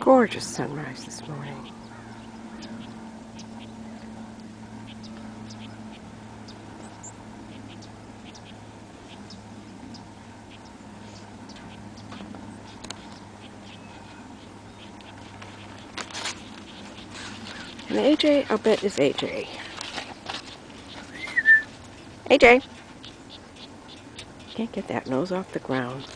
Gorgeous sunrise this morning. And AJ, I'll bet is AJ. AJ! Can't get that nose off the ground.